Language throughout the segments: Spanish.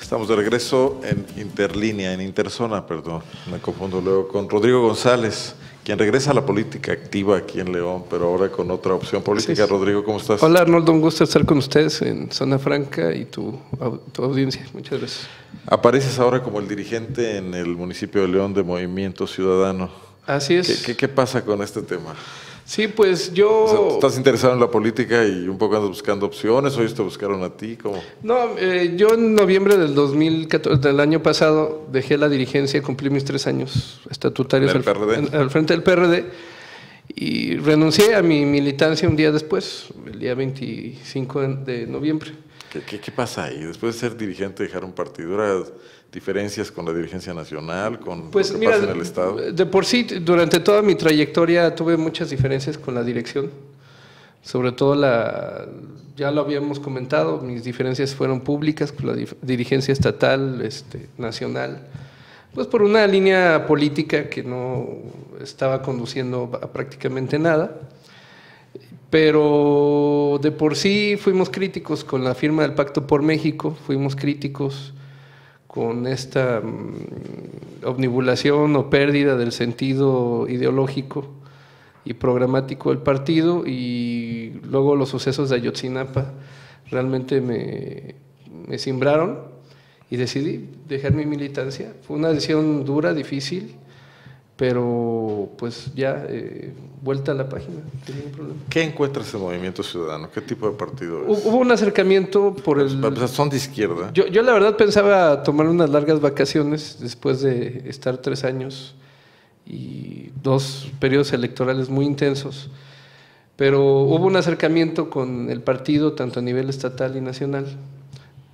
Estamos de regreso en Interlínea, en Interzona, perdón, me confundo luego, con Rodrigo González, quien regresa a la política activa aquí en León, pero ahora con otra opción política. Rodrigo, ¿cómo estás? Hola Arnoldo, un gusto estar con ustedes en Zona Franca y tu, tu audiencia. Muchas gracias. Apareces ahora como el dirigente en el municipio de León de Movimiento Ciudadano. Así es. ¿Qué, qué, pasa con este tema? Sí, pues yo... ¿Estás interesado en la política y un poco andas buscando opciones? ¿Hoy te buscaron a ti? ¿Cómo? No, eh, yo en noviembre del 2014, del año pasado, dejé la dirigencia, cumplí mis tres años estatutarios al, en, al, frente del PRD y renuncié a mi militancia un día después, el día 25 de noviembre. ¿Qué, qué, qué pasa ahí? Después de ser dirigente, dejar un partido, ¿era diferencias con la dirigencia nacional, con pues, lo que mira, pasa en el Estado? De por sí, durante toda mi trayectoria tuve muchas diferencias con la dirección. Sobre todo la, ya lo habíamos comentado, mis diferencias fueron públicas con la dirigencia estatal, este, nacional, pues por una línea política que no estaba conduciendo a prácticamente nada. Pero de por sí fuimos críticos con la firma del Pacto por México, fuimos críticos con esta mm, omnibulación o pérdida del sentido ideológico y programático del partido y luego los sucesos de Ayotzinapa realmente me, me simbraron y decidí dejar mi militancia. Fue una decisión dura, difícil, pero pues ya eh, vuelta a la página. ¿Qué encuentras en Movimiento Ciudadano? ¿Qué tipo de partido es? Hubo un acercamiento por el... son de izquierda. Yo, yo la verdad pensaba tomar unas largas vacaciones después de estar tres años y dos periodos electorales muy intensos, pero hubo un acercamiento con el partido tanto a nivel estatal y nacional.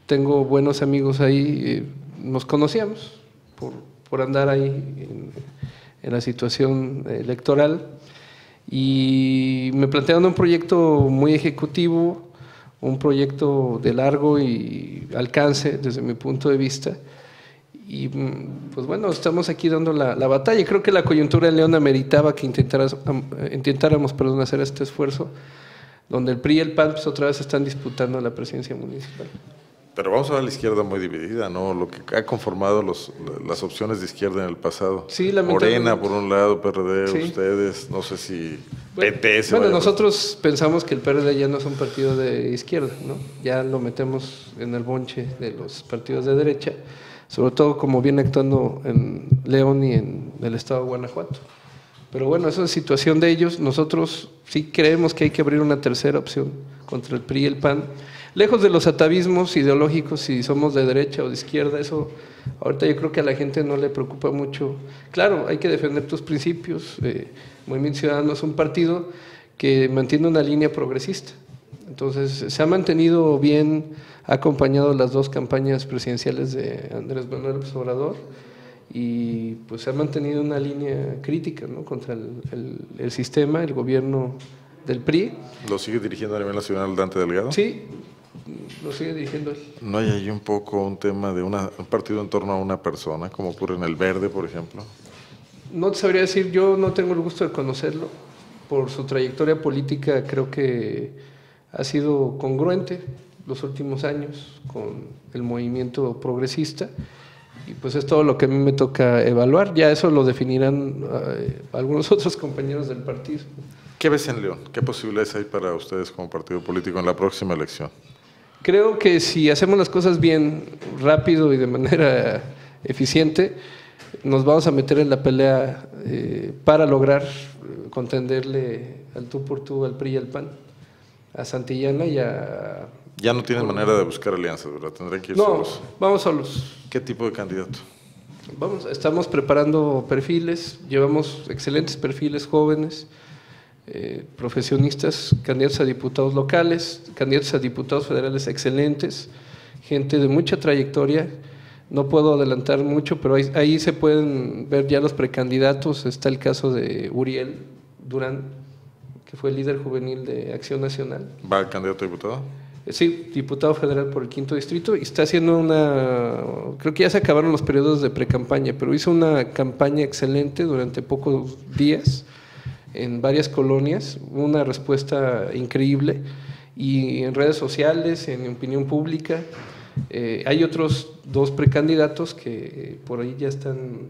Tengo buenos amigos ahí, eh, nos conocíamos por, por andar ahí en, en la situación electoral y me plantearon un proyecto muy ejecutivo, un proyecto de largo y alcance desde mi punto de vista. Y pues bueno, estamos aquí dando la, la batalla. Creo que la coyuntura de León ameritaba que intentáramos, intentáramos perdón, hacer este esfuerzo, donde el PRI y el PAN pues, otra vez están disputando la presidencia municipal. Pero vamos a ver la izquierda muy dividida, ¿no? Lo que ha conformado los, las opciones de izquierda en el pasado. Sí, Morena, por un lado, PRD, sí. ustedes, no sé si bueno, PT se Bueno, nosotros pensamos que el PRD ya no es un partido de izquierda, ¿no? Ya lo metemos en el bonche de los partidos de derecha, sobre todo como viene actuando en León y en el estado de Guanajuato. Pero bueno, esa es situación de ellos. Nosotros sí creemos que hay que abrir una tercera opción contra el PRI y el PAN lejos de los atavismos ideológicos, si somos de derecha o de izquierda, eso ahorita yo creo que a la gente no le preocupa mucho. Claro, hay que defender tus principios. Eh, Movimiento Ciudadano es un partido que mantiene una línea progresista. Entonces, se ha mantenido bien, ha acompañado las dos campañas presidenciales de Andrés Manuel López Obrador y pues se ha mantenido una línea crítica ¿no? contra el, sistema, el gobierno del PRI. ¿Lo sigue dirigiendo a nivel nacional Dante Delgado? Sí, lo sigue dirigiendo él. ¿No hay ahí un poco un tema de una, un partido en torno a una persona, como ocurre en el Verde, por ejemplo? No te sabría decir, yo no tengo el gusto de conocerlo. Por su trayectoria política creo que ha sido congruente los últimos años con el movimiento progresista y pues es todo lo que a mí me toca evaluar. Ya eso lo definirán eh, algunos otros compañeros del partido. ¿Qué ves en León? ¿Qué posibilidades hay para ustedes como partido político en la próxima elección? Creo que si hacemos las cosas bien, rápido y de manera eficiente, nos vamos a meter en la pelea eh, para lograr contenderle al tú por tú al PRI y al PAN, a Santillana y a... Ya no tienen manera de buscar alianzas, ¿verdad? Tendrán que ir no, solos. vamos solos. ¿Qué tipo de candidato? Vamos, estamos preparando perfiles, llevamos excelentes perfiles jóvenes, eh, profesionistas, candidatos a diputados locales, candidatos a diputados federales excelentes, gente de mucha trayectoria. No puedo adelantar mucho, pero ahí, ahí, se pueden ver ya los precandidatos. Está el caso de Uriel Durán, que fue líder juvenil de Acción Nacional. ¿Va el candidato a diputado? Sí, diputado federal por el quinto distrito y está haciendo una, creo que ya se acabaron los periodos de precampaña, pero hizo una campaña excelente durante pocos días en varias colonias, una respuesta increíble. Y en redes sociales, en opinión pública, Eh, hay otros dos precandidatos que por ahí ya están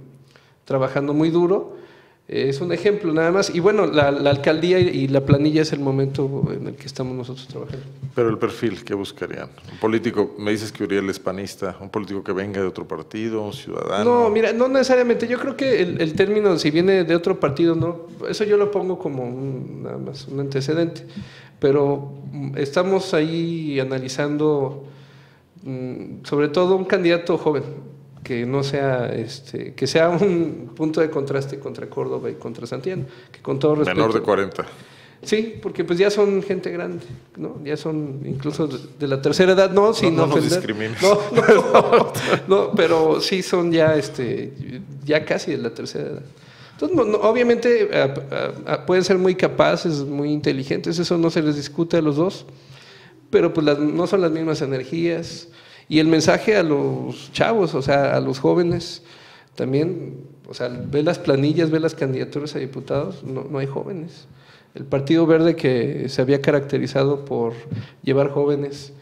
trabajando muy duro es un ejemplo nada más. Y bueno, la, alcaldía y la planilla es el momento en el que estamos nosotros trabajando. Pero el perfil, ¿qué buscarían? Un político, me dices que Uriel es panista, un político que venga de otro partido, un ciudadano. No, mira, no necesariamente. Yo creo que el, término, si viene de otro partido, no, eso yo lo pongo como un, nada más un antecedente. Pero mm, estamos ahí analizando, mm, sobre todo un candidato joven que no sea, este, que sea un punto de contraste contra Córdoba y contra Santiago, que con todo respeto. Menor de 40. Sí, porque pues ya son gente grande, ¿no? Ya son incluso de la tercera edad, no, sin no, no No, no, no, pero sí son ya, este, ya casi de la tercera edad. Entonces, obviamente pueden ser muy capaces, muy inteligentes, eso no se les discute a los dos, pero pues no son las mismas energías, y el mensaje a los chavos, o sea, a los jóvenes, también, o sea, ve las planillas, ve las candidaturas a diputados, no, no hay jóvenes. El Partido Verde que se había caracterizado por llevar jóvenes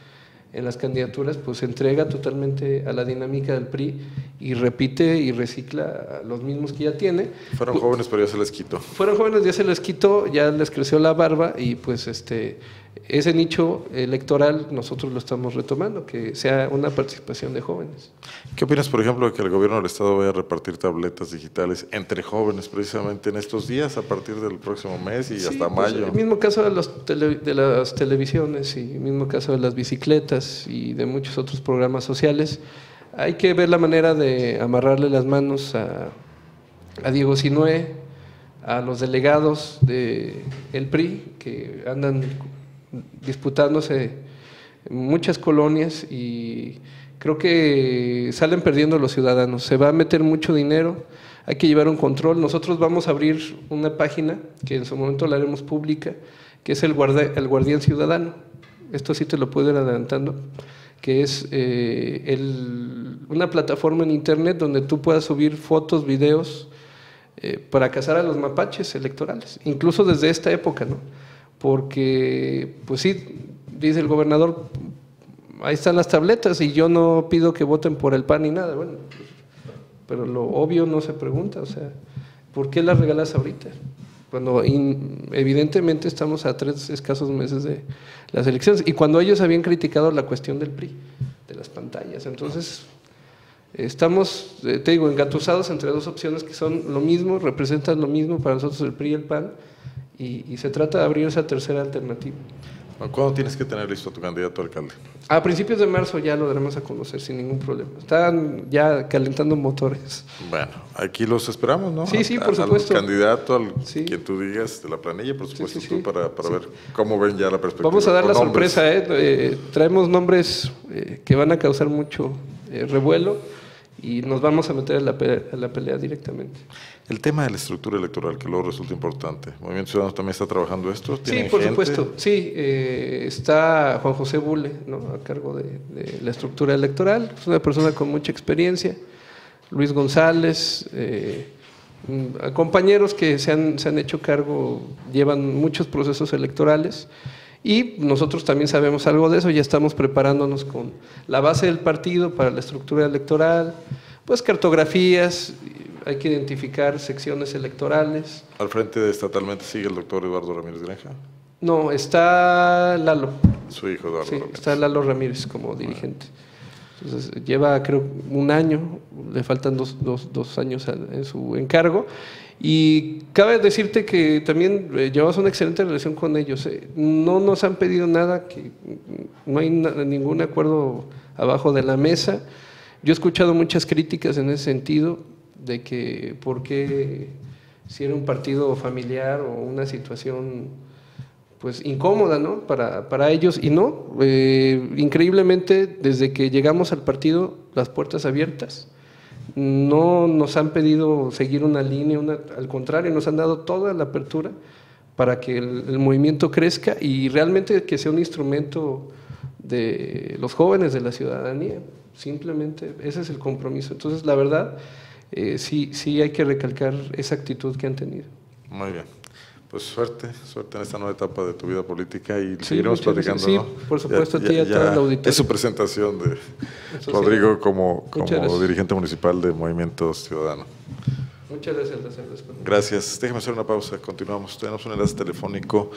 en las candidaturas, pues se entrega totalmente a la dinámica del PRI y repite y recicla a los mismos que ya tiene. Fueron jóvenes, pero ya se les quitó. Fueron jóvenes, ya se les quitó, ya les creció la barba y pues este ese nicho electoral nosotros lo estamos retomando, que sea una participación de jóvenes. ¿Qué opinas, por ejemplo, de que el gobierno del Estado vaya a repartir tabletas digitales entre jóvenes precisamente en estos días, a partir del próximo mes y hasta pues, mayo? el mismo caso de, los de las televisiones y el mismo caso de las bicicletas y de muchos otros programas sociales. Hay que ver la manera de amarrarle las manos a, Diego Sinué, a los delegados del el PRI que andan disputándose muchas colonias y creo que salen perdiendo los ciudadanos. Se va a meter mucho dinero, hay que llevar un control. Nosotros vamos a abrir una página que en su momento la haremos pública, que es el, el Guardián Ciudadano. Esto sí te lo puedo ir adelantando, que es eh, una plataforma en internet donde tú puedas subir fotos, videos eh, para cazar a los mapaches electorales, incluso desde esta época, ¿no? porque, pues sí, dice el gobernador, ahí están las tabletas y yo no pido que voten por el PAN ni nada, bueno, pero lo obvio no se pregunta, o sea, ¿por qué las regalas ahorita? Cuando evidentemente estamos a tres escasos meses de las elecciones y cuando ellos habían criticado la cuestión del PRI, de las pantallas, entonces estamos, eh, te digo, engatusados entre dos opciones que son lo mismo, representan lo mismo para nosotros el PRI y el PAN, y, se trata de abrir esa tercera alternativa. ¿Cuándo tienes que tener listo tu candidato a alcalde? A principios de marzo ya lo daremos a conocer sin ningún problema. Están ya calentando motores. Bueno, aquí los esperamos, ¿no? Sí, sí, por supuesto. Al candidato, al quien tú digas de la planilla, por supuesto, tú para, para ver cómo ven ya la perspectiva. Vamos a dar la sorpresa, ¿eh? ¿eh? Traemos nombres eh, que van a causar mucho eh, revuelo y nos vamos a meter la, a la pelea directamente. El tema de la estructura electoral, que luego resulta importante. ¿Movimiento Ciudadano también está trabajando esto? Sí, por supuesto. Sí, eh, está Juan José Bule ¿no? a cargo de, la estructura electoral. Es una persona con mucha experiencia. Luis González, eh, mm, compañeros que se han, se han hecho cargo, llevan muchos procesos electorales. Y nosotros también sabemos algo de eso, ya estamos preparándonos con la base del partido para la estructura electoral, pues cartografías, hay que identificar secciones electorales. ¿Al frente de estatalmente sigue el doctor Eduardo Ramírez Granja? No, está Lalo. Su hijo Eduardo sí, Está Lalo Ramírez como dirigente. Entonces, lleva creo un año, le faltan dos, dos, dos años en su encargo. Y cabe decirte que también eh, llevamos una excelente relación con ellos. Eh. No nos han pedido nada, que no hay ningún acuerdo abajo de la mesa. Yo he escuchado muchas críticas en ese sentido de que por qué si era un partido familiar o una situación pues incómoda ¿no? para, para ellos y no, eh, increíblemente desde que llegamos al partido las puertas abiertas, no nos han pedido seguir una línea, al contrario, nos han dado toda la apertura para que el, el, movimiento crezca y realmente que sea un instrumento de los jóvenes de la ciudadanía, simplemente ese es el compromiso. Entonces, la verdad, eh, sí, sí hay que recalcar esa actitud que han tenido. Muy bien. Pues suerte, suerte en esta nueva etapa de tu vida política y Sí, seguiremos gracias. platicando. Sí, ¿no? por supuesto, a ti y a todo el auditorio. Es su presentación de Eso sí. Rodrigo como, como gracias. dirigente municipal de Movimiento Ciudadano. Muchas gracias, agradezco. Gracias. Déjeme hacer una pausa. Continuamos. Tenemos un enlace telefónico